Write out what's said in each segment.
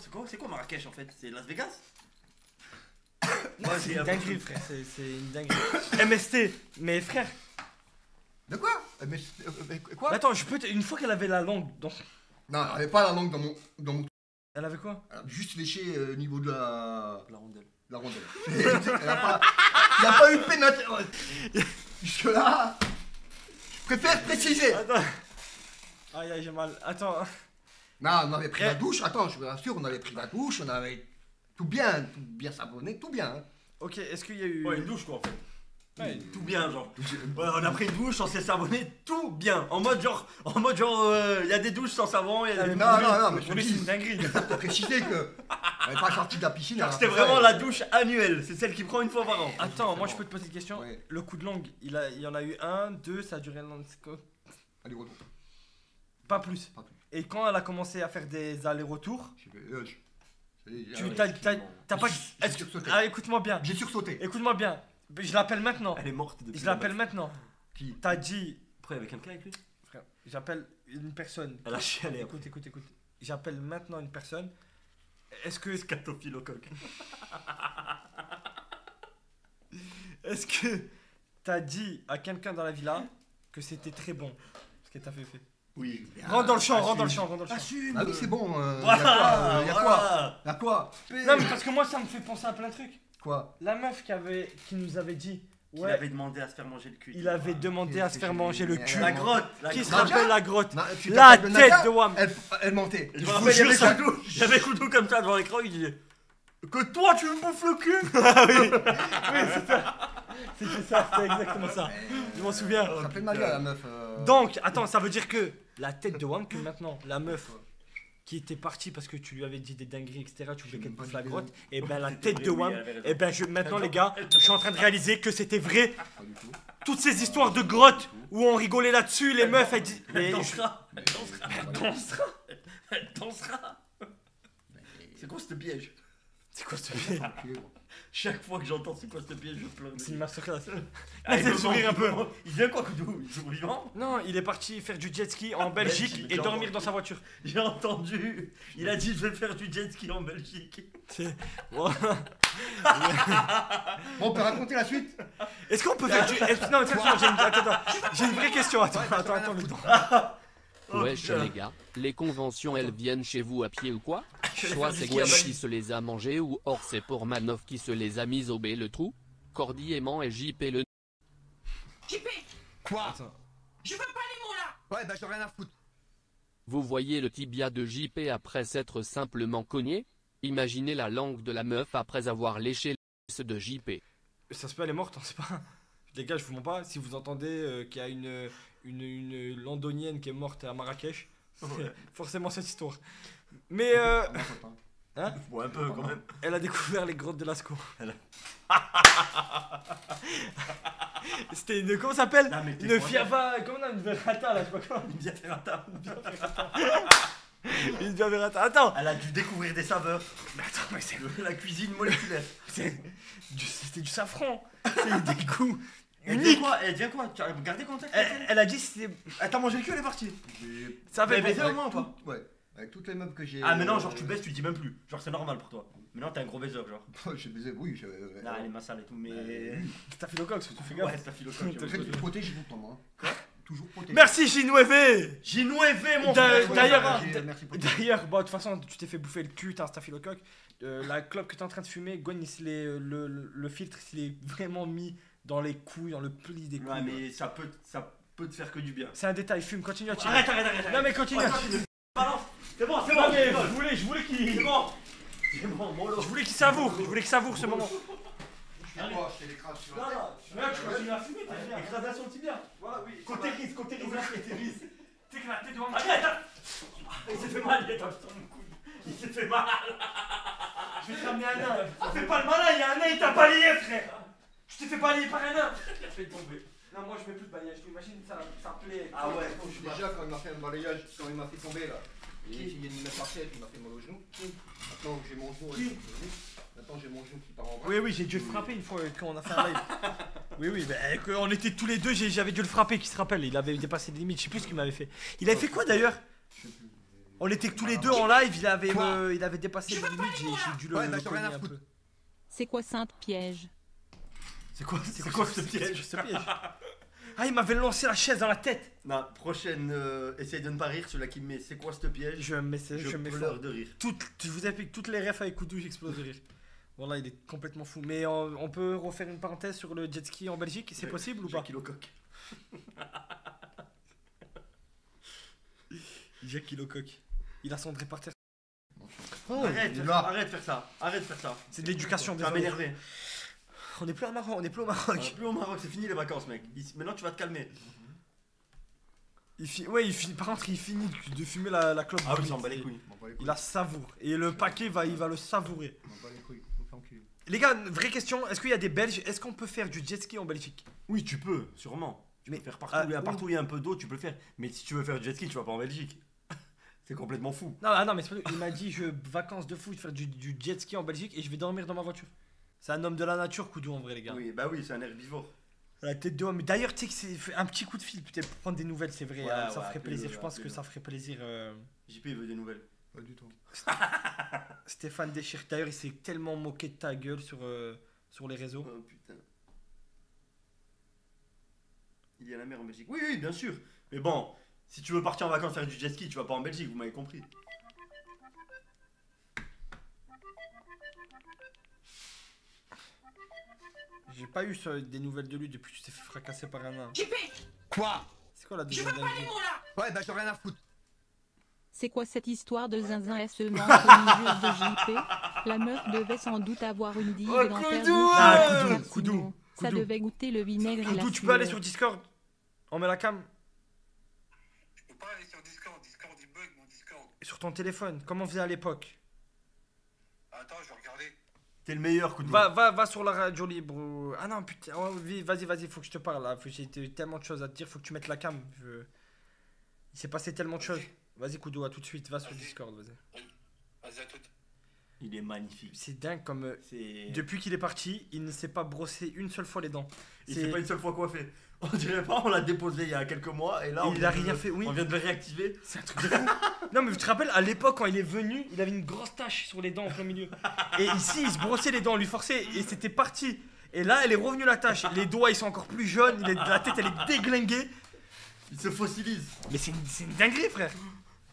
c'est quoi, c'est quoi Marrakech en fait? C'est Las Vegas? Ouais, c'est une dinguerie, frère. C'est une dinguerie. MST, mais frère, De quoi? Euh, Mais euh, quoi? Attends, je peux te- une fois qu'elle avait la langue dans. Non, elle avait pas la langue dans mon. Dans mon... Elle avait quoi? Elle a juste léché euh, au niveau de la. La rondelle. La rondelle. Elle a pas. Il a pas eu de pénétration. Jusque là. Je préfère préciser. Attends. Aïe aïe, j'ai mal. Attends. Non, on avait pris la douche. Attends, je vous rassure, on avait pris la douche, on avait tout bien, tout bien savonné, tout bien. hein. Ok, est-ce qu'il y a eu. Ouais, une douche quoi en fait. Ouais. Tout bien, genre. Ouais, on a pris une douche, on s'est savonné, tout bien. En mode genre, en mode genre, il y a des douches sans savon, il y a des Non, non, non, mais je dis, une dinguerie. faut préciser que. Elle n'est pas sortie de la piscine. Genre, a c'était vraiment la douche annuelle, c'est celle qui prend une fois par an. Attends, moi je peux te poser une question. Ouais. Le coup de langue, il, a, il y en a eu un, deux, ça a duré longtemps. Allez, retour. Pas plus. Pas plus. Et quand elle a commencé à faire des allers-retours, euh, tu t'as, pas. J'ai est-ce que- sursauté. Ah, écoute-moi bien. J'ai sursauté. Écoute-moi bien. Je l'appelle maintenant. Elle est morte depuis. Je l'appelle maintenant. Qui? T'as dit. Après, avec quelqu'un avec lui? Frère, j'appelle une personne. Elle a chialé après. Écoute, écoute, écoute. J'appelle maintenant une personne. Est-ce que. Scatophilocoque. Est-ce que t'as dit à quelqu'un dans la villa que c'était très bon ce que t'as fait fait Oui. Rentre dans le champ, rentre dans le champ, rentre dans le champ. Assume Ah oui, c'est bon. euh, Voilà, y a quoi voilà. Y a quoi Non, mais parce que moi ça me fait penser à plein de trucs. Quoi La meuf qui, avait, qui nous avait dit. Il Ouais, avait demandé à se faire manger le cul. il avait demandé à se faire manger le cul. La grotte la Qui se rappelle la grotte Na- La tête de Wam Elle, elle mentait. Je me vous rappelle, il y avait jure, ça- Koudou, il y avait Koudou comme ça devant l'écran, il disait Que toi tu me bouffes le cul C'était ça, c'était exactement ça. Je m'en souviens. Ça s'appelle Nadia, la meuf. euh, Donc, attends, ça veut dire que la tête de Wam, que maintenant, la meuf qui était partie parce que tu lui avais dit des dingueries, etc., tu voulais qu'elle bouffe la grotte, et ben la tête de Wam, et ben je, maintenant les gars, je suis en train de réaliser que c'était vrai. Pas du tout. Toutes ces histoires de grottes où on rigolait là-dessus, les meufs, elles disent. Elle mais- dansera Elle dansera Elle dansera. Elle dansera C'est quoi ce piège? C'est quoi ce pied Chaque fois que j'entends c'est quoi ce piège, je pleure. C'est une masterclass. Ah, le me sourire un peu. il. Il vient quoi, Koudou Il est toujours vivant Non, il est parti faire du jet ski en Belgique, Belgique et dormir entendu. dans sa voiture. J'ai entendu Il a dit je vais faire du jet ski en Belgique. Bon, on peut raconter la suite Est-ce qu'on peut faire du. est-ce- Non, attends, attends, j'ai une... attends, attends. J'ai une vraie question. Attends, attends, attends, le temps. Wesh les gars, les conventions elles viennent chez vous à pied ou quoi Soit c'est Gwen qui se les a mangés ou or c'est pour Manoff qui se les a mis au B le trou Cordy aimant et JP le Quoi Attends. Ouais, bah j'ai rien à foutre. Vous voyez le tibia de JP après s'être simplement cogné Imaginez la langue de la meuf après avoir léché le de JP. Ça se peut, elle est morte, on sait pas. Les gars, je vous mens pas. Si vous entendez euh, qu'il y a une, une, une londonienne qui est morte à Marrakech, c'est Ouais. forcément cette histoire. Mais euh, hein, Ouais, un peu quand même. elle a découvert les grottes de Lascaux. Elle C'était une. Comment ça s'appelle Une fou, fiava. Comment on a une verrata là, je sais pas quoi. Il vient faire un tas. Une verrata. Attends Elle a dû découvrir des saveurs. Mais attends, mais c'est. La cuisine moléculaire. du- C'était du safran. C'est des goûts Elle dit quoi Elle dit quoi Tu as regardé comment Elle, elle a dit c'était. Elle t'a mangé le cul, elle est partie. Ça baisé bon. au moins ou pas Ouais, avec toutes les meufs que j'ai. Ah, mais non, genre tu baisses, tu dis même plus. Genre c'est normal pour toi. Maintenant t'es un gros baiseur, genre. J'ai baisé, oui. j'ai- ouais. Non, elle est massale et tout, mais. Ouais. T'as fait le coq, tu fais gaffe. Ouais, tu En fait, tu te protèges tout le temps, moi. Quoi Toujours protégé. Merci Ginouévé Ginouévé, mon frère. d'ailleurs- D'ailleurs, bon, de toute façon, tu t'es fait bouffer le cul, t'as un staphylocoque. Euh, la clope que t'es en train de fumer, Gwen, euh, le, le, le filtre, il s'est vraiment mis dans les couilles, dans le pli des couilles. Ouais, mais ça peut, ça peut te faire que du bien. C'est un détail, fume, continue à tirer. Arrête, arrête, arrête. Non, mais continue. Tu. C'est bon, c'est bon, mais c'est bon. je voulais, je voulais qu'il. C'est bon. C'est bon. Je voulais qu'il savoure, je voulais qu'il savoure ce moment. moi, je te l'écrase sur la Non, tête. non, tu continues à fumer, t'as bien. Écrasation de tibia. Voilà, oui. Cautérise, cautérise, cautérise. Tu sais que la tête de Arrête, attends. Il s'est fait mal, il est dans son coude. Il s'est fait mal. Je vais te ramener un nain. Fais pas le malin, il y a un nain, il t'a balayé, frère. Je t'ai fait balayer par un nain. Il a fait tomber. Non, moi je mets plus de balayage, t'imagines, ça, ça plaît. Ah ouais. Déjà, quand il m'a fait un balayage, quand il m'a fait tomber là, il y a une meuf par terre qui m'a fait mal au genou. Maintenant j'ai mon genou, Qui maintenant j'ai mon genou qui part en bras. Oui, oui, j'ai dû le frapper une fois quand on a fait un live. oui, oui, mais que on était tous les deux, j'ai- j'avais dû le frapper, qui se rappelle, il avait dépassé les limites, je sais plus ce qu'il m'avait fait. Il avait fait quoi d'ailleurs? Je sais plus. On était que tous les deux en live, il avait, Quoi? me- il avait dépassé les limites, j'ai j'ai dû le, Ouais, le bah, cogner un foutre. peu. C'est quoi Sainte Piège C'est quoi, c'est quoi ce piège? ce piège? Ah, il m'avait lancé la chaise dans la tête Non, prochaine, euh, essaye de ne pas rire, celui-là qui me met c'est quoi ce piège Je me je, Je me pleure de rire. Toutes, je vous explique, toutes les refs avec Koudou, j'explose de rire. Voilà, il est complètement fou. Mais on, on peut refaire une parenthèse sur le jet ski en Belgique, c'est Ouais, possible ou pas? Jackie Lecoq. Jackie Lecoq. Il a cendré par terre. arrête, il est là. arrête de faire ça, arrête de faire ça. C'est de l'éducation, Tu vas désolé. On est plus au Maroc, on est plus au On Maroc. est plus au Maroc, c'est fini les vacances, mec. Ici- Maintenant, tu vas te calmer. Il fi- Ouais, il finit, par contre, il finit de fumer la, la clope. Ah oui, brûlée. s'en bat les couilles. M'en bats les couilles. Il la savoure. Et le paquet, va, il va le savourer. M'en bats les couilles. On fait enculer. Les gars, vraie question, est-ce qu'il y a des Belges Est-ce qu'on peut faire du jet ski en Belgique? Oui, tu peux, sûrement. Tu Mais- peux faire partout, ah, il y a oui. partout où il y a un peu d'eau, tu peux le faire. Mais si tu veux faire du jet ski, tu vas pas en Belgique. c'est complètement fou. Non, ah non, mais c'est pas- il m'a dit je vacances de fou, je vais faire du, du jet ski en Belgique et je vais dormir dans ma voiture. C'est un homme de la nature, Koudou en vrai, les gars. Oui, bah oui, c'est un herbivore. La tête de homme. D'ailleurs, tu sais que c'est un petit coup de fil peut-être pour prendre des nouvelles, c'est vrai. Ouais, hein, ça ouais, ferait appelez-le, plaisir. Je pense que ça ferait plaisir. euh, JP il veut des nouvelles. Pas du tout. Stéphane Déchir. D'ailleurs, il s'est tellement moqué de ta gueule sur, euh, sur les réseaux. Oh putain. Il y a la mer en Belgique. Oui, oui, bien sûr. Mais bon, si tu veux partir en vacances faire du jet ski, tu vas pas en Belgique, vous m'avez compris. J'ai pas eu ce- des nouvelles de lui depuis que tu t'es fait fracasser par un nain. Quoi C'est quoi la deuxième dinguerie Ouais, bah, j'ai rien à foutre. C'est quoi cette histoire de zinzin et ce manque de JP La meuf devait sans doute avoir une digue Oh, bouche, Ah, sinon, Koudou, Ça devait goûter le vinaigre et la tu peux aller sur Discord On met la cam Je peux pas aller sur Discord, Discord il bug mon Discord. sur ton téléphone, comme on faisait à l'époque? Attends, je. T'es le meilleur, coup de Va, va, va sur la radio libre. Ah non, putain, oui, vas-y, vas-y, faut que je te parle là. J'ai tellement de choses à te dire, faut que tu mettes la cam. Je- Il s'est passé tellement de choses. Vas-y, Koudou, à tout de suite, va sur Vas-y. Discord, vas-y. Vas-y à toute. Il est magnifique. C'est dingue comme. euh, C'est. Depuis qu'il est parti, il ne s'est pas brossé une seule fois les dents. Il c'est- s'est pas une seule fois coiffé. On dirait pas, on l'a déposé il y a quelques mois et là on il vient a de- rien fait, oui. On vient de le réactiver. C'est un truc de fou. non, mais tu te rappelles, à l'époque, quand il est venu, il avait une grosse tache sur les dents en plein milieu. Et ici, il se brossait les dents, on lui forçait, et c'était parti. Et là, elle est revenue la tache. Les doigts, ils sont encore plus jaunes, il est- la tête, elle est déglinguée. Il se fossilise. Mais c'est une, c'est une dinguerie, frère.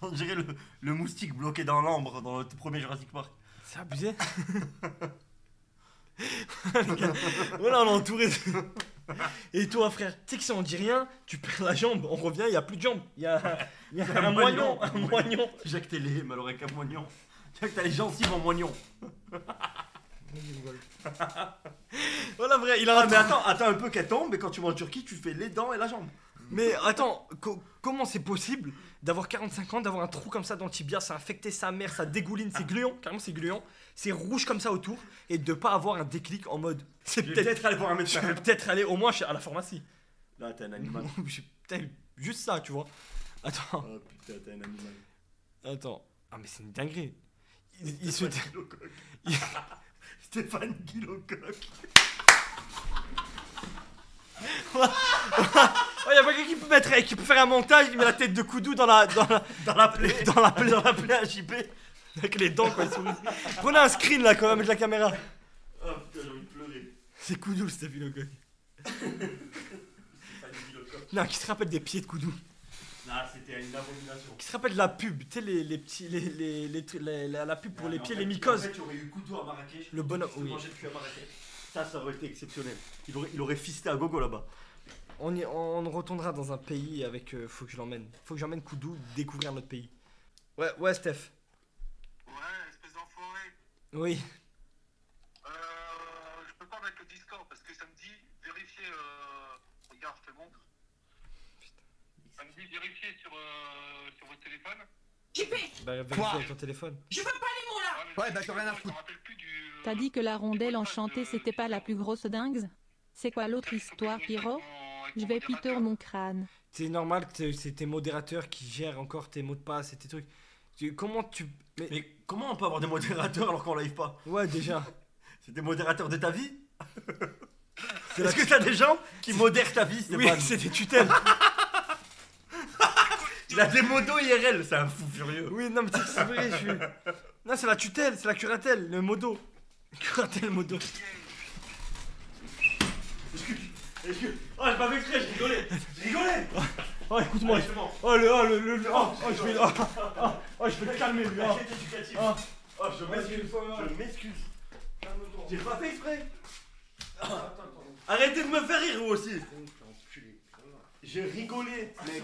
On dirait le, le moustique bloqué dans l'ambre dans le tout premier Jurassic Park. C'est abusé. Voilà, on est entouré. de- Et toi, frère, tu sais que si on dit rien, tu perds la jambe. On revient, il n'y a plus de jambe. Il y a, il y a Un un moignon. Un moignon. Jacques Télé, malheureux qu'un moignon. Jacques, t'as les gencives en moignon. Voilà, vrai, il a Ah, mais attends, attends un peu qu'elle tombe, et quand tu vas en Turquie, tu fais les dents et la jambe. Mais attends, co- comment c'est possible d'avoir 45 ans, d'avoir un trou comme ça dans le tibia, ça a infecté sa mère, ça dégouline, c'est gluant, carrément c'est gluant, c'est rouge comme ça autour, et de pas avoir un déclic en mode. C'est Je peut-être. aller voir un Je médecin. vais peut-être aller au moins chez- à la pharmacie. Là, t'es un animal. Putain, juste ça, tu vois. Attends, Oh putain, t'es un animal. attends. Ah, mais c'est une dinguerie. Il, il se. Stéphane Guilocoq. Stéphane Guilocoq. Oh, y'a pas quelqu'un qui peut mettre, qui peut faire un montage, il met la tête de Koudou dans la, dans la, Dans la plaie. dans la plaie, Dans la plaie à JP. Avec les dents, quoi, il sourit. Prenez un screen là, quand même, avec la caméra. Oh putain, j'ai envie de pleurer. C'est Koudou, le staphylocoque. Stéphane Guilocoq. Non, qui se rappelle des pieds de Koudou Là, c'était une abomination. Qui se rappelle de la pub, tu sais, les, les petits, les, les, les la, la- pub pour les en pieds, fait- les mycoses. En fait, il y aurait eu couteau à Marrakech. Le bonhomme, oui. mangeais le cul à Marrakech. Ça, ça aurait été exceptionnel. Il aurait, il aurait fisté à gogo là-bas. On, y- on retournera dans un pays avec. euh, faut que je l'emmène. Faut que j'emmène Koudou découvrir notre pays. Ouais, ouais, Steph. Ouais. Oui. Euh, je peux pas mettre le Discord parce que ça me dit vérifier. Euh... Regarde, je te montre. Ça me dit vérifier sur, euh, sur votre téléphone. Bah, vérifie Quoi avec ton téléphone. Ouais, mais Ouais, bah, j'ai rien à je foutre. du. T'as dit que la rondelle enchantée c'était pas la plus grosse dingue C'est quoi l'autre histoire, Pyro Je vais piter mon crâne. C'est normal que c'est tes modérateurs qui gèrent encore tes mots de passe et tes trucs. Tu- Comment tu. Mais. Mais comment on peut avoir des modérateurs alors qu'on live pas? Ouais, déjà. C'est des modérateurs de ta vie? Est-ce que t'as des gens qui modèrent ta vie, Oui, c'est des tutelles. Il a des modos IRL, c'est un fou furieux. Oui, non, mais que c'est vrai, je suis. Non, c'est la tutelle, c'est la curatelle, le modo. Curatelle, modo. Oh, j'ai pas fait exprès, j'ai rigolé. J'ai rigolé. Oh, écoute-moi. Oh, le. Oh, le. le, le- oh, oh, je vais. Oh, oh, oh, je vais le calmer, lui. Enquête éducative. oh. Je m'excuse. Je m'excuse. J'ai pas fait exprès. Arrêtez de me faire rire, vous aussi. J'ai rigolé, mec.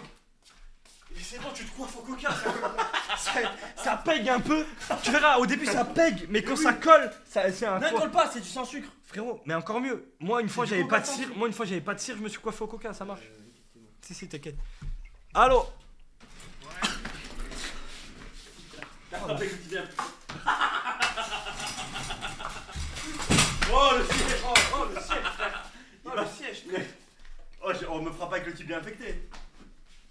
Mais c'est bon, tu te coiffes au coca. Ça, ça, pègue un peu. Tu verras, au début ça pègue, mais quand ça colle, ça, c'est un. Ne colle pas, c'est du sans sucre. Frérot, mais encore mieux. Moi, une fois, j'avais pas de cire. Moi, une fois, j'avais pas de cire, je me suis coiffé au coca, ça marche. Si, si, t'inquiète. Allô Attrapez le petit verre. Oh le siège Oh, oh, le siège frère. Oh le siège frère. Oh je- on me fera pas avec le type bien infecté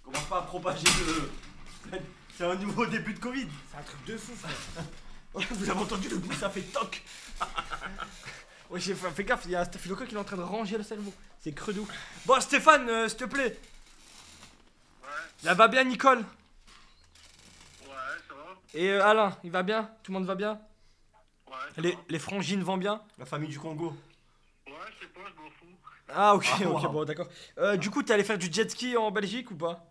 Commence pas à propager le... C'est un nouveau début de Covid C'est un truc de fou, frère. Vous avez entendu le bruit ça fait toc Ouais, j'ai fait, fais gaffe, il y a Staphylocoque qui est en train de ranger le cerveau. C'est creux de ouf. Bon, Stéphane, euh, s'il te plaît. Là va bien, Nicole. Et euh, Alain, il va bien? Tout le monde va bien? Ouais, ça les, va les frangines vont bien? La famille du Congo Ouais, je sais pas, je m'en fous. Ah, ok, Ah, ok, wow. bon, d'accord. Euh, du coup, t'es allé faire du jet ski en Belgique ou pas?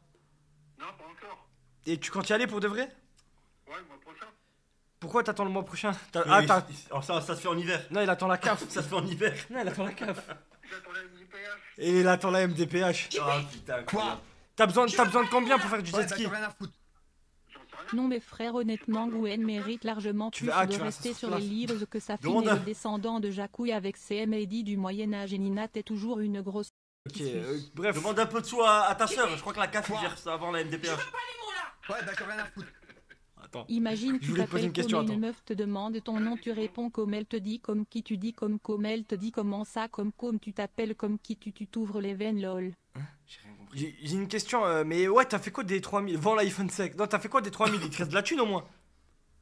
Non, pas encore. Et tu comptes y aller pour de vrai? Ouais, le mois prochain. Pourquoi t'attends le mois prochain? T'as- Ah, t'as. alors ça, ça se fait en hiver Non, il attend la CAF. Ça se fait en hiver Non, il attend la CAF. J'attends la MJPH. Et il attend la MDPH. Oh putain Quoi? T'as besoin, t'as besoin de combien pour faire du Ouais, jet ski? d'accord, rien à foutre. Non mais frère honnêtement Gwen mérite largement Tu plus vas- ah, de tu vas rester sur place. les livres que sa fille et le descendant de Jacouille avec CM Eddy du Moyen-Âge et Nina t'es toujours une grosse Ok, euh, bref. Demande un peu de soi à, à ta soeur, je crois que la CAF gère ça avant la MDPH Ouais, d'accord, rien à foutre. Attends. Imagine Je tu voulais te poser t'appelles une question, comme une meuf te demande ton nom tu réponds comme elle te dit comme qui tu dis comme comme elle te dit comment ça comme comme tu t'appelles comme qui tu tu t'ouvres les veines lol. J'ai rien compris J'ai j'ai une question, euh, mais ouais, t'as fait quoi des 3000 Vends l'iPhone 5. Non, t'as fait quoi des 3000 Il te reste de la thune au moins?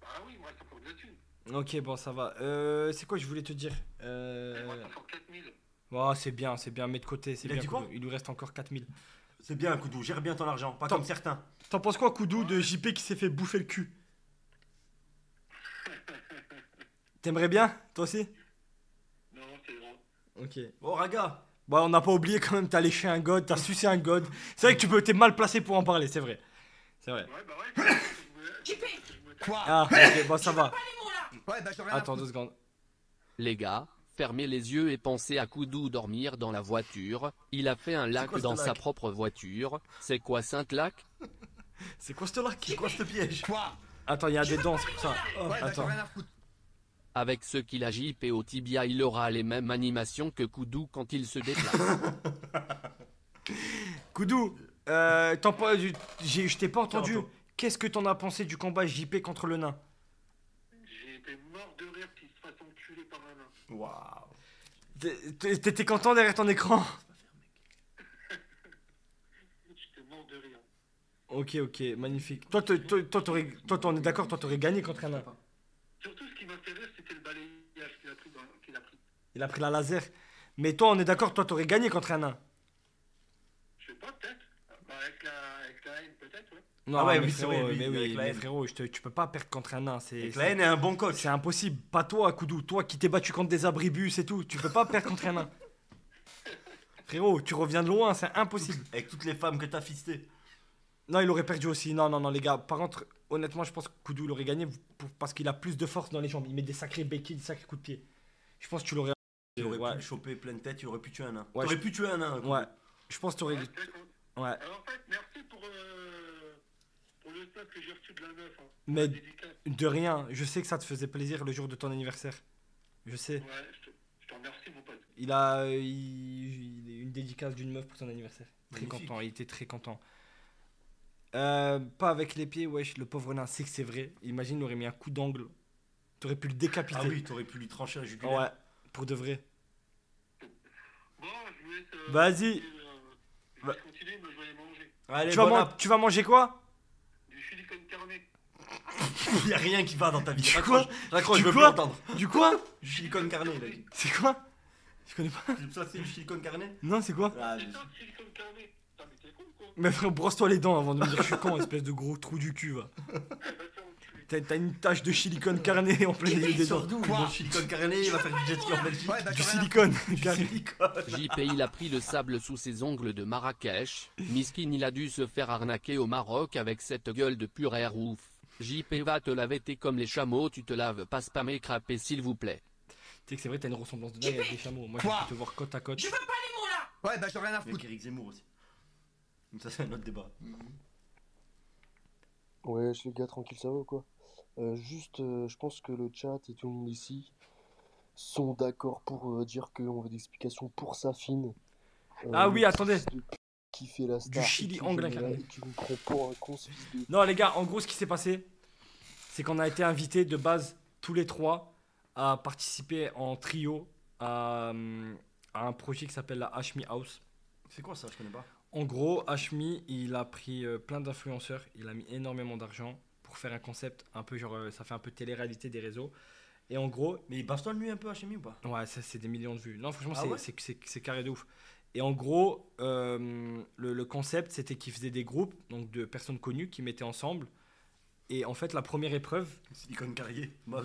Bah oui, moi, ça pour de thunes. Ok, bon, ça va. Euh, c'est quoi je voulais te dire Euh. moi, ça pour 4000. Oh, c'est bien, c'est bien, mets de côté, c'est Il a bien. dit quoi? Il lui reste encore 4000. C'est bien Koudou, gère bien ton argent, pas comme certains T'en penses quoi, Koudou, de JP qui s'est fait bouffer le cul? T'aimerais bien Toi aussi? Non, c'est grand. Ok. Oh Raga Bon, on n'a pas oublié quand même, t'as léché un god, t'as sucé un god. C'est vrai que tu peux, t'es mal placé pour en parler, c'est vrai. C'est vrai. Ouais, bah ouais. Quoi Ah, ok, bon, ça va. Ouais, à Attends deux secondes. Les gars, fermez les yeux et pensez à Koudou dormir dans la voiture. Il a fait un lac quoi dans lac sa propre voiture. C'est quoi Saint-Lac C'est quoi ce lac C'est quoi ce piège Quoi Attends, il y a des dents, c'est pour ça. Ouais, attends. d'accord, rien à foutre. Avec ce qu'il a JP au tibia, il aura les mêmes animations que Koudou quand il se déplace. Koudou, euh, t'en pas, j'ai- je t'ai pas entendu. Attends. Qu'est-ce que t'en as pensé du combat JP contre le nain? J'ai été mort de rire qu'il se fasse enculer par un nain. Waouh T'es- t'es- T'étais content derrière ton écran? J'étais mort de rire. Ok, ok, magnifique. Toi, toi, toi, t'aurais- toi, toi, on est d'accord, toi, t'aurais gagné contre un nain. Surtout, ce qui m'a fait rire, c'était le balayage qu'il a pris. Dans... qu'il a pris. Il a pris la laser. Mais toi, on est d'accord, toi, t'aurais gagné contre un nain. Je sais pas, peut-être. Bah, avec, la... avec la haine, peut-être, ouais. Non, Ah ouais, mais oui, c'est frérot, vrai, lui, mais avec oui, la mais haine. frérot, je te- tu peux pas perdre contre un nain. C'est la haine est un bon coach c'est impossible. Pas toi, Koudou. Toi qui t'es battu contre des abribus et tout. Tu peux pas perdre contre un nain. Frérot, tu reviens de loin, c'est impossible. Avec toutes les femmes que t'as fistées Non, il aurait perdu aussi. Non, non, non, les gars. Par contre, honnêtement, je pense que Koudou il aurait gagné pour- parce qu'il a plus de force dans les jambes. Il met des sacrés béquilles, des sacrés coups de pied. Je pense que tu l'aurais. Il aurait ouais. pu choper pleine tête, il aurait pu tuer un nain Ouais, T'aurais je- pu tuer un nain. Ouais. Je pense que. Ouais, peut-être, ouais. Ouais. Alors, en fait, merci pour, euh... pour le snap que j'ai reçu de la meuf. Hein. Mais de rien. Je sais que ça te faisait plaisir le jour de ton anniversaire. Je sais. Ouais, je te, je te remercie, mon pote. Il a euh, il, il- une dédicace d'une meuf pour son anniversaire. Très Magnifique. content, il était très content. Euh, pas avec les pieds, wesh, le pauvre nain, c'est que c'est vrai. Imagine, il aurait mis un coup d'angle. T'aurais pu le décapiter. Ah oui, t'aurais pu lui trancher un jugulaire Ouais, pour de vrai. Bon, je vous laisse. euh, Vas-y. continuer, Je Va- vais continuer, mais je vais aller manger. Allez, Tu vas, bon man- app. tu vas manger quoi? Du silicone carné. Il y a rien qui va dans ta vie Du Raccroche, quoi? raccroche, Du je veux plus quoi entendre Du quoi? Du silicone carné il a dit C'est quoi? Je connais pas? Ça c'est du silicone carné Non, c'est quoi? Ah, C'est je- ça, silicone carné. Putain, mais t'es con, quoi. Mais frère, brosse-toi les dents avant de me dire je suis con, espèce de gros trou du cul, va. Va te faire enculer. T'as t'as une tache de silicone carné en plein milieu des dents. Silicone carné, il va faire du jet ski en Belgique. Ouais, bah, Du silicone Du carné. silicone. JP il a pris le sable sous ses ongles de Marrakech. Miskin il a dû se faire arnaquer au Maroc avec cette gueule de pur air ouf. JP va te laver t'es comme les chameaux, tu te laves pas spammer crapé s'il vous plaît. Tu sais que c'est vrai, t'as une ressemblance de dingue avec des chameaux. Moi, je peux te voir côte à côte. Ouais, bah j'ai rien à Avec foutre. Eric Zemmour aussi. Donc ça c'est un autre débat. Ouais, les gars, tranquille, ça va ou quoi? Euh, juste, euh, je pense que le chat et tout le monde ici sont d'accord pour euh, dire qu'on veut des explications pour Safine. Euh, Ah oui, attendez. fils de p- Qui fait la star. chili anglais, pour un con, de. Non, les gars, en gros, ce qui s'est passé, c'est qu'on a été invités de base, tous les trois, à participer en trio à, à un projet qui s'appelle la Hashmi House. C'est quoi ça? Je connais pas. En gros, Hashmi, il a pris plein d'influenceurs, il a mis énormément d'argent pour faire un concept un peu genre, euh, ça fait un peu télé-réalité des réseaux. Et en gros, Mais il bastonne lui un peu HMI ou pas? Ouais, ça c'est des millions de vues. Non, franchement, Ah c'est- ouais? carré de ouf. Et en gros, euh, le, le concept, c'était qu'ils faisaient des groupes donc de personnes connues qui mettaient ensemble. Et en fait, la première épreuve, Silicone carrier. Bah,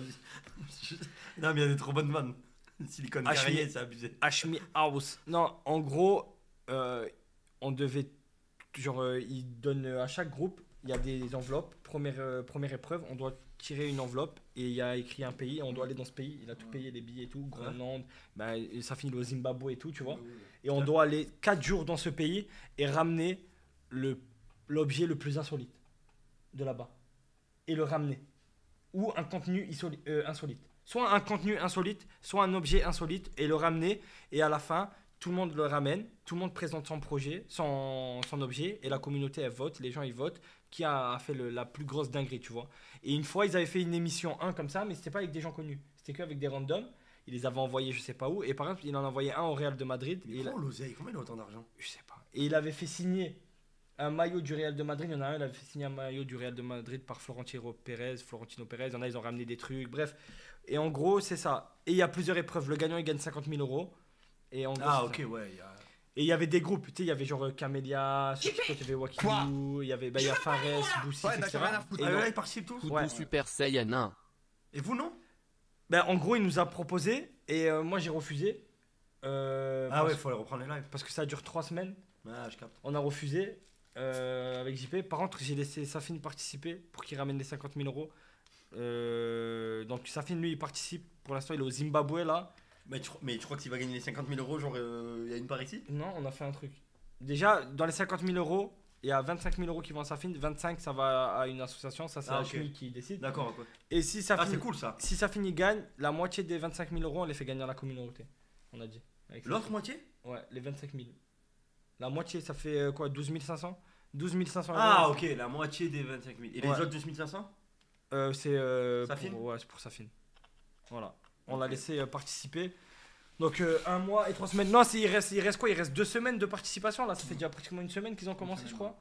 je- non mais il y a des trop bonnes vannes. Silicone HMI. carrier, c'est abusé. Hashmi House. Non, en gros, euh, on devait. Genre, euh, ils donnent à chaque groupe, il y a des enveloppes. Première, euh, première épreuve, on doit tirer une enveloppe et il y a écrit un pays. On doit aller dans ce pays. Il a tout payé, les billets et tout. Groenland, bah, et ça finit au Zimbabwe et tout, tu vois. Et on doit aller 4 jours dans ce pays et ramener le- l'objet le, plus insolite de là-bas. Et le ramener. Ou un contenu isoli- euh, insolite. Soit un contenu insolite, soit un objet insolite et le ramener. Et à la fin, tout le monde le ramène, tout le monde présente son projet, son, son objet, et la communauté elle vote, les gens ils votent, qui a fait le- la plus grosse dinguerie, tu vois. Et une fois, ils avaient fait une émission 1 comme ça, mais c'était pas avec des gens connus, c'était qu'avec des randoms. Ils les avaient envoyés je sais pas où, et par exemple, il en a envoyé un au Real de Madrid. Mais et il a- l'oseille Comment il a autant d'argent? Je sais pas. Et il avait fait signer un maillot du Real de Madrid. Il y en a un, il avait fait signer un maillot du Real de Madrid par Florentino Pérez. Florentino Pérez. Il y en a, ils ont ramené des trucs. Bref. Et en gros, c'est ça. Et il y a plusieurs épreuves. Le gagnant, il gagne 50 000 euros. Et en gros, Ah ok ouais. il y a- Et il y avait des groupes. Tu sais, il y avait genre euh, Camélia, il y avait Wakilou, il y avait bah, il y a Fares, Boussis, Ouais, bah, etc. j'ai rien à foutre. Et Ah là ils participent tous Ouais. Super Saiyan 1. Et vous non Ben, en gros, il nous a proposé. Et euh, moi, j'ai refusé. Euh, Ah ouais, faut aller reprendre les lives. parce que ça dure 3 semaines. Ah je capte. On a refusé euh, avec JP. Par contre, j'ai laissé Safine participer pour qu'il ramène les 50 000 euros. Euh, donc Safine, lui, il participe. Pour l'instant, il est au Zimbabwe là. Mais tu, mais tu crois qu'il va gagner les 50 000 euros Genre euh, il y a une part ici? Non, on a fait un truc. Déjà, dans les 50 000 euros, il y a 25 000 euros qui vont à Safine. 25, ça va à une association. Ça, c'est Ah, Hashmi ok. qui décide. D'accord quoi. Et si Ah c'est cool ça. si Safine il gagne, la moitié des 25 000 euros, on les fait gagner à la communauté. On a dit. L'autre moitié? Ouais, les 25 000. La moitié, ça fait euh, quoi 12 500 12 500 euros. Ah ok, la moitié des 25 000. Et les autres 12 500 Euh, c'est euh, pour, ouais, c'est pour Safine. Voilà. On l'a laissé euh, participer. Donc euh, un mois et trois semaines. Non, il reste, il reste quoi? Il reste deux semaines de participation. Là, ça fait déjà pratiquement une semaine qu'ils ont commencé, je crois.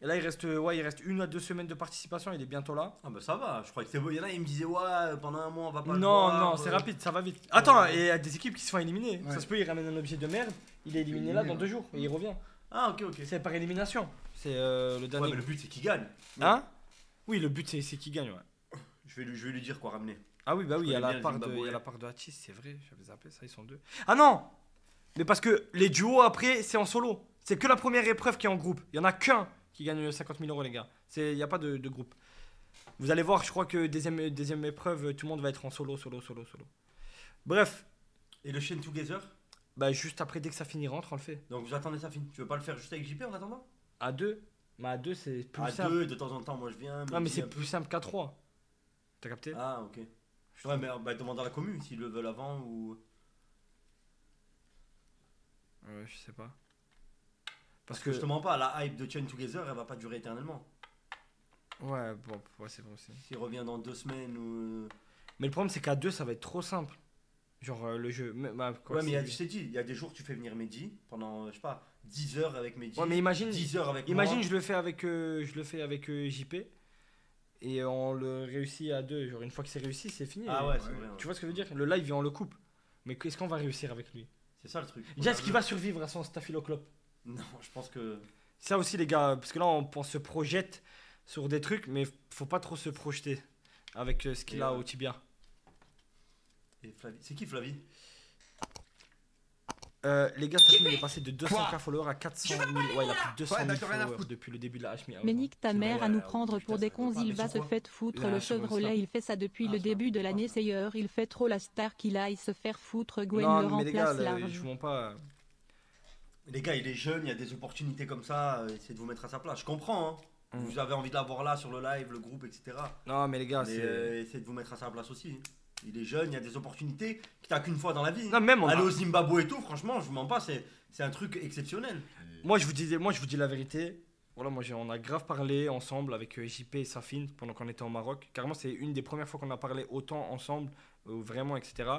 Et là, il reste, euh, ouais, il reste une à deux semaines de participation. Il est bientôt là. Ah bah ça va, je crois que c'est beau. Il y en a, ils me disaient ouais, pendant un mois on va pas le Non, voir, non, euh. c'est rapide, ça va vite. Attends, ouais. et il y a des équipes qui se font éliminer. Ouais. Ça se peut, il ramène un objet de merde. Il est éliminé là dans deux jours et il revient. Ah ok ok. C'est par élimination. C'est euh, le Ouais, dernier. mais le but c'est qu'il gagne. Hein? Oui, le but c'est c'est qui gagne, ouais. Je vais lui, je vais lui dire quoi ramener. Ah oui, bah oui, il y, a la part de, il y a la part de Hachis, c'est vrai, j'avais zappé ça, ils sont deux. Ah non Mais parce que les duos après, c'est en solo. C'est que la première épreuve qui est en groupe. Il y en a qu'un qui gagne 50 000 euros, les gars. C'est- Il n'y a pas de, de groupe. Vous allez voir, je crois que deuxième, deuxième épreuve, tout le monde va être en solo, solo, solo, solo. Bref, Et le chain together? Bah juste après, dès que ça finit, rentre, on le fait. Donc vous attendez ça finit. Tu veux pas le faire juste avec JP en attendant? À deux Mais à deux, c'est plus À simple. deux, de temps en temps, moi je viens. non, mais c'est plus simple qu'à trois. T'as capté? Ah ok. Ouais, mais bah, demande à la commune s'ils le veulent avant ou. Ouais, je sais pas. Parce Parce que que. je te mens pas, la hype de Chain Together elle va pas durer éternellement. Ouais, bon, ouais, c'est vrai aussi. S'il revient dans deux semaines ou. Mais le problème, c'est qu'à deux, ça va être trop simple. Genre euh, le jeu. mais- bah, quoi, ouais, mais y a, je t'ai dit, il y a des jours tu fais venir Mehdi pendant, je sais pas, 10 heures avec Mehdi. Ouais, mais imagine, 10 heures avec imagine moi. je le fais avec, euh, je le fais avec euh, JP et on le réussit à deux. Genre une fois que c'est réussi, c'est fini. Ah ouais, c'est vrai. ouais. Tu vois ce que je veux dire? Le live, on le coupe. Mais est-ce qu'on va réussir avec lui? C'est ça le truc. Déjà, est-ce qu'il va survivre à son staphyloclope Non, je pense que. Ça aussi, les gars, parce que là, on, on se projette sur des trucs, mais faut pas trop se projeter avec euh, ce qu'il a euh, au tibia. Et Flavie. C'est qui Flavie? Euh, les gars, Safin il est passé de 200k followers à 400 000. Ouais, il a plus de 200 Ouais, 000 bah, j'en ai rien à followers depuis le début de la HMI. Mais nique ta mère à nous ouais, prendre putain, pour des cons, il va se faire foutre. Le. Chevrolet, il fait ça depuis Ah, le sur- début de ah, l'année, Seyer. Il fait trop la star qu'il a, il se faire foutre. Gwen le Non, mais les gars, remplace large. je pas. Les gars, il est jeune, il y a des opportunités comme ça, euh, essayez de vous mettre à sa place. Je comprends, hein. Mm. Vous avez envie de l'avoir là sur le live, le groupe, etc. Non, mais les gars, c'est. euh, essayez de vous mettre à sa place aussi. Il est jeune, il y a des opportunités que t'as qu'une fois dans la vie. Non, même on a- Aller au Zimbabwe et tout, franchement, je vous mens pas, c'est c'est un truc exceptionnel. Moi, je vous dis, moi, je vous dis la vérité. Voilà, moi, j'ai- on a grave parlé ensemble avec euh, JP et Safin pendant qu'on était au Maroc. Carrément, c'est une des premières fois qu'on a parlé autant ensemble, euh, vraiment, etc.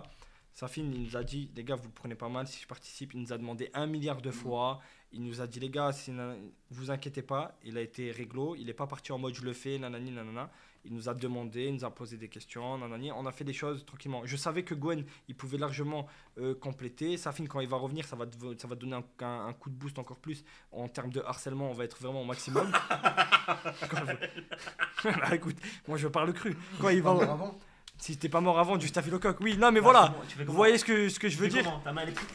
Safin, il nous a dit, les gars, vous le prenez pas mal si je participe. Il nous a demandé un milliard de fois. Il nous a dit, les gars, si na- vous inquiétez pas, il a été réglo. Il n'est pas parti en mode je le fais, nanani, nanana. Il nous a demandé, il nous a posé des questions, nanani. On a fait des choses tranquillement. Je savais que Gwen, il pouvait largement euh, compléter. Safin, quand il va revenir, ça va, ça va donner un, un- un coup de boost encore plus. En termes de harcèlement, on va être vraiment au maximum. Je- Bah, écoute, moi je parle cru. Quand il va... Avant, Si t'es pas mort avant du staphylocoque, oui, non mais Ah, voilà. bon, Vous voyez ce que, ce que je veux dire comment Ta main électrique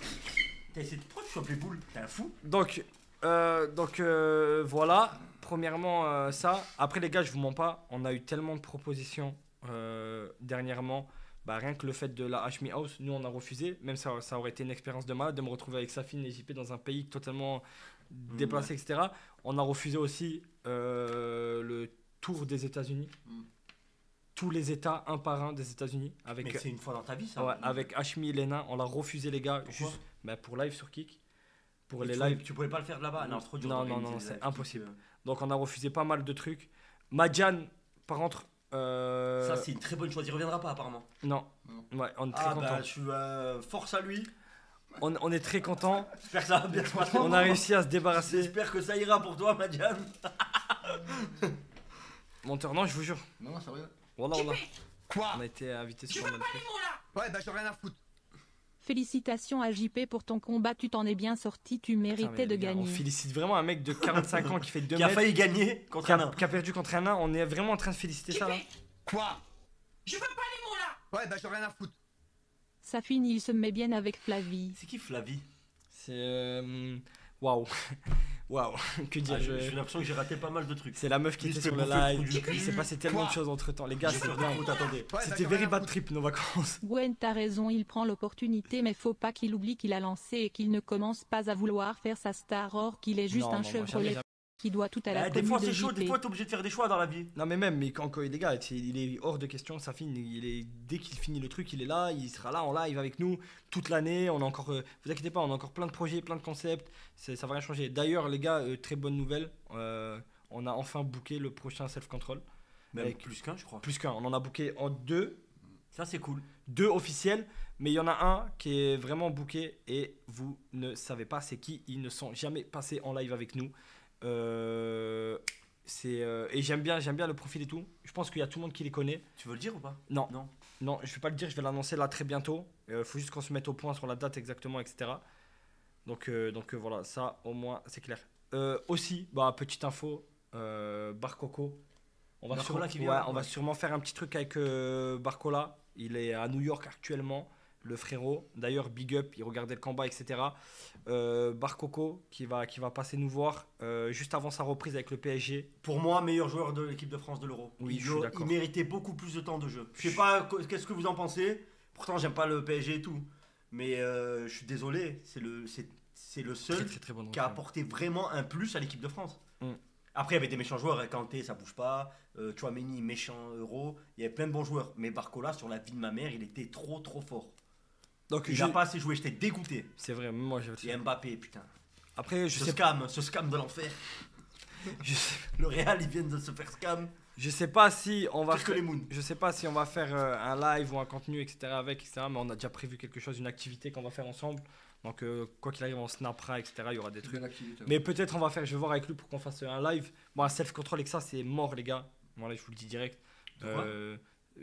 T'as essayé de. Pourquoi tu chopes les boules T'es un fou Donc, euh, donc euh, voilà. Premièrement, euh, ça. Après, les gars, je vous mens pas. On a eu tellement de propositions euh, dernièrement. Bah, rien que le fait de la HMI House, nous on a refusé. Même ça, ça aurait été une expérience de malade de me retrouver avec Safine et JP dans un pays totalement déplacé, etc. On a refusé aussi euh, le tour des États-Unis. Mm. Tous les États, un par un des États-Unis. Avec, Mais c'est une fois dans ta vie ça. ouais, avec Hashmi et Lena. On l'a refusé, les gars, Pourquoi juste bah, pour live sur Kik. Pour Et les tu lives. pouvais- Tu pouvais pas le faire là-bas Non, c'est trop dur. Non, non, non, c'est impossible. Donc on a refusé pas mal de trucs. Madjan, par contre, euh, Ça, c'est une très bonne chose. Il reviendra pas apparemment. non, Non. ouais, on est très Ah, content. bah, je suis. euh, force à lui. On, on est très content. J'espère que ça va bien se passer. On a réussi à se débarrasser. J'espère que ça ira pour toi, Madiane. Monteur, non, je vous jure. non, non, sérieux. Voilà, voilà. Quoi On a été invité sur le truc. Ouais, bah j'en ai rien à foutre. Félicitations à JP pour ton combat, tu t'en es bien sorti, tu méritais de gars, On gagner. félicite vraiment un mec de 45 ans qui fait 2 Qui a mètres, failli gagner contre qui un nain. qui a perdu contre un nain. On est vraiment en train de féliciter ça là. Quoi? Je veux pas les mots là Ouais, bah j'en ai rien à foutre. Safine, il se met bien avec Flavie. C'est qui Flavie? C'est. euh, Waouh. Waouh. Que dire Ah, je- J'ai l'impression que j'ai raté pas mal de trucs. C'est la meuf qui était sur le live. Il s'est passé tellement de choses entre temps. Les gars, c'est attendez. Ouais, C'était very bad trip nos vacances. Gwen, t'as raison, il prend l'opportunité, mais faut pas qu'il oublie qu'il a lancé et qu'il ne commence pas à vouloir faire sa star, or qu'il est juste Non, un non, Chevrolet. Qui doit tout à la Eh, Des fois c'est chaud, des fois t'es obligé de faire des choix dans la vie. Non mais même, mais quand, quand les gars, il est hors de question, ça finit, il est, dès qu'il finit le truc, il est là, il sera là en live avec nous toute l'année, on a encore, euh, vous inquiétez pas, on a encore plein de projets, plein de concepts, c'est- ça va rien changer. D'ailleurs les gars, euh, très bonne nouvelle, euh, on a enfin booké le prochain self-control, Même Avec- plus qu'un, je crois. plus qu'un, on en a booké en deux, Ça c'est cool. deux officiels, mais il y en a un qui est vraiment booké et vous ne savez pas c'est qui, ils ne sont jamais passés en live avec nous. Euh, c'est euh, et j'aime bien, j'aime bien le profil et tout. Je pense qu'il y a tout le monde qui les connaît. Tu veux le dire ou pas? Non. Non. Non, je vais pas le dire, je vais l'annoncer là très bientôt. Il faut juste qu'on se mette au point sur la date exactement, etc. Donc, euh, donc euh, voilà, ça au moins c'est clair. Euh, aussi, bah, petite info, euh, Barcoco. On va, Barcola sûrement- qui vient, ouais, on va sûrement faire un petit truc avec euh, Barcola. Il est à New York actuellement, le frérot. D'ailleurs, big up, il regardait le combat, etc. Euh, Barcoco qui va, qui va passer nous voir euh, juste avant sa reprise avec le PSG. Pour moi, meilleur joueur de l'équipe de France de l'Euro. Oui, il, je suis il d'accord. méritait beaucoup plus de temps de jeu. Je sais pas qu'est-ce que vous en pensez. Pourtant, j'aime pas le PSG et tout. Mais euh, je suis désolé, c'est le, c'est, c'est le seul très très bon. qui a apporté vraiment un plus à l'équipe de France. Mm. Après, il y avait des méchants joueurs. hein, Kanté, ça bouge pas. Euh, Chouameni, méchant euro. Il y avait plein de bons joueurs. Mais Barcola, sur la vie de ma mère, il était trop trop fort. Donc Il je- a pas assez joué. J'étais dégoûté. c'est vrai, moi j'avais Et Mbappé, putain. Après, je ce sais, scam, ce scam de l'enfer. je sais, Le Real, ils viennent de se faire scam. je sais pas si on va Pire que faire, les Moons. je sais pas si on va faire euh, un live ou un contenu, etc. avec, etc. Mais on a déjà prévu quelque chose, une activité qu'on va faire ensemble. Donc euh, quoi qu'il arrive, on snappera, etc. Il y aura des trucs. Mais peut-être on va faire, je vais voir avec lui pour qu'on fasse un live. Bon, un self-control avec ça, c'est mort, les gars. Voilà, je vous le dis direct. De quoi Euh,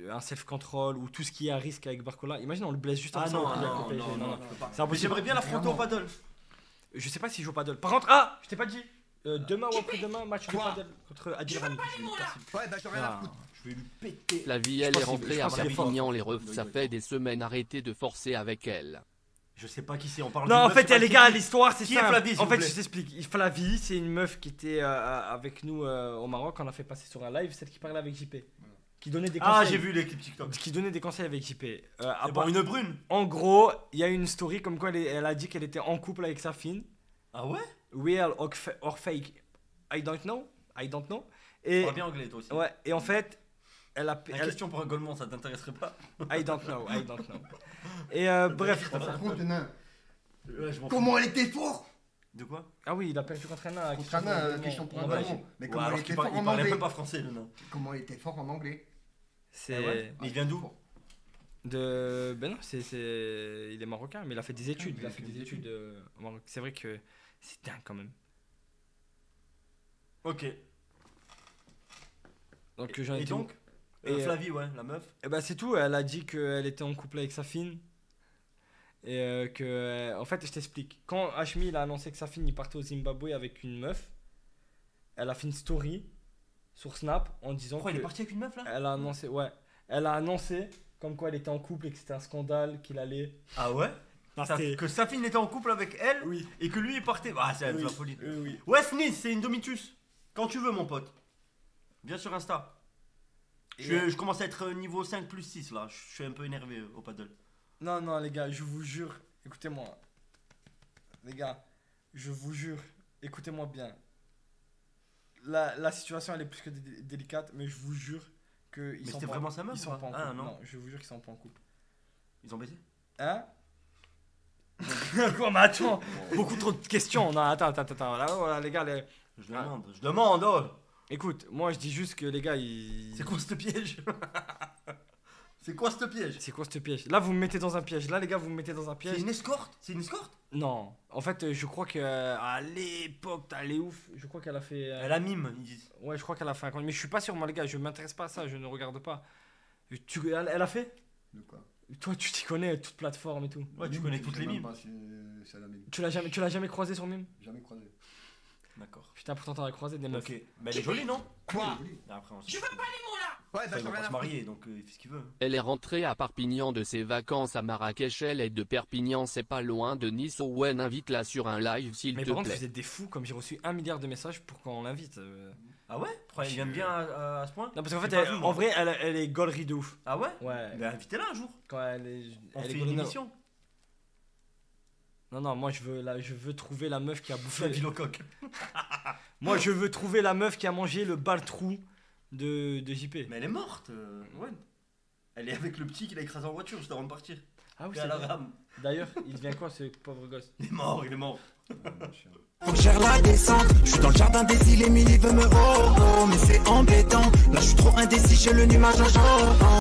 un self-control ou tout ce qui est à risque avec Barcola. Imagine, on le blesse juste Ah avant ça, non, non, non, Non, j'aimerais bien l'affronter au paddle. Je sais pas s'il joue au paddle. Par contre, ah, je t'ai pas dit. Euh, demain ou après-demain, match de paddle contre Adil Rami. Ouais, bah, j'ai rien à Ah. foutre. Je vais lui péter. La vie elle est rentrée à. Perpignan les refs, ça fait des semaines arrêtez de forcer avec elle. Je sais pas qui c'est, on parle Non, en fait, les gars, c'est. l'histoire c'est Qui est simple. Flavie, En vous fait, plaît je t'explique. Flavie, c'est une meuf qui était euh, avec nous euh, au Maroc. On a fait passer sur un live, celle qui parlait avec JP. Qui donnait des conseils. Ah, j'ai vu les clips TikTok. Qui donnait des conseils avec JP. Euh, à part- bon, une brune. En gros, il y a une story comme quoi elle, est- elle a dit qu'elle était en couple avec sa fille. Ah ouais? Real or, fa- or fake I don't know. I don't know. Et, Parle bien anglais, toi aussi. ouais, et en fait, elle a. La elle- question pour un Goldman, ça t'intéresserait pas? I don't know. I don't know. Et euh, bref. Par contre, nain, Ouais, je m'en fous. comment elle était fort? De quoi? Ah oui, il a perdu contre un nain. Contre un nain, euh, question pour un Ouais. Mais Ouais, comment elle alors était qu'il fort par- il en parlait anglais même pas français, le nain. Comment elle était fort en anglais C'est. Ah ouais il vient d'où? De. Ben non, c'est, c'est- il est marocain, mais il a fait des études. mais Il a fait des études euh, au Maroc. C'est vrai que c'est dingue quand même. Ok. Donc j'en Et étais donc euh, Et, euh, Flavie, ouais, la meuf. Et bah c'est tout. Elle a dit qu'elle était en couple avec sa fille. Et euh, que. euh, en fait, je t'explique. Quand Hashmi il a annoncé que sa fille il partait au Zimbabwe avec une meuf, elle a fait une story sur Snap en disant Pourquoi que. il est parti avec une meuf là? Elle a annoncé, ouais. Elle a annoncé comme quoi elle était en couple et que c'était un scandale, qu'il allait. Ah ouais? Ça- c'était- Que sa fille était en couple avec elle Oui. et que lui il partait. Ah, c'est de la folie. oui, oui. Ouais, c'est une Domitus. Quand tu veux, mon pote. Viens sur Insta. Je, commence à être niveau 5 plus 6 là. Je suis un peu énervé euh, au paddle. Non, non, les gars, je vous jure, écoutez-moi. Les gars, je vous jure, écoutez-moi bien. La, la situation, elle est plus que dé- délicate, mais je vous jure que ils Mais sont c'était pas- vraiment sa meuf Ils sont pas pas en Ah, couple. non. je vous jure qu'ils sont pas en couple. Ils ont baisé? Hein? Quoi, mais attends, beaucoup trop de questions. Non, attends, attends, attends. Là, voilà, les gars, les- Je demande, je demande, oh écoute, moi je dis juste que les gars, ils. C'est quoi ce piège? C'est quoi ce piège C'est quoi ce piège Là, vous me mettez dans un piège. Là, les gars, vous me mettez dans un C'est piège. une escorte? C'est une escorte? Non, en fait, euh, je crois que euh, à l'époque, t'as les ouf. Je crois qu'elle a fait. euh, Elle a mime, ils disent. Ouais, je crois qu'elle a fait un compte. Mais je suis pas sûr, moi, les gars, je m'intéresse pas à ça, je ne regarde pas. Tu, elle, elle a fait? De quoi? Toi, tu t'y connais, toute plateforme et tout. Ouais, tu connais je toutes sais les même mimes. pas si c'est la mime. Tu l'as jamais, tu l'as jamais croisé sur Mime? Jamais croisé. D'accord. Putain, pourtant, t'en as croisé des meufs. Ok. Mais elle est jolie, non Quoi Après, on Je veux pas les mots là Ouais, bah Enfin, ils vont pas se marier, donc euh, il fait ce qu'il veut. Elle est rentrée à Perpignan de ses vacances à Marrakech. Elle est de Perpignan, c'est pas loin de Nice. Owen invite-la sur un live s'il Mais te par contre, plaît. vous êtes des fous, comme j'ai reçu un milliard de messages pour qu'on l'invite. euh. Ah ouais? Pourquoi il aime bien à, à ce point? Non, parce qu'en fait, J'ai pas elle- vu, moi. en vrai, elle, elle est gaulerie de ouf. Ah ouais? Ouais. Ben invitez-la un jour. Quand elle est. On elle est fait une gaulerie- émission. Non, non, moi, je veux, la, je veux trouver la meuf qui a bouffé. Flavie Lecoq. Moi, je veux trouver la meuf qui a mangé le baltrou de, de JP. Mais elle est morte, euh, ouais. Elle est avec le petit qu'il a écrasé en voiture juste avant de partir. Ah oui, à c'est la vrai. rame. D'ailleurs, il devient quoi ce pauvre gosse? Il est mort, il est mort. Faut que gère la descente, je suis dans le jardin des îles, Emily veut me oh oh, mais c'est embêtant. Là je suis trop indécis, j'ai le nuage en jaune.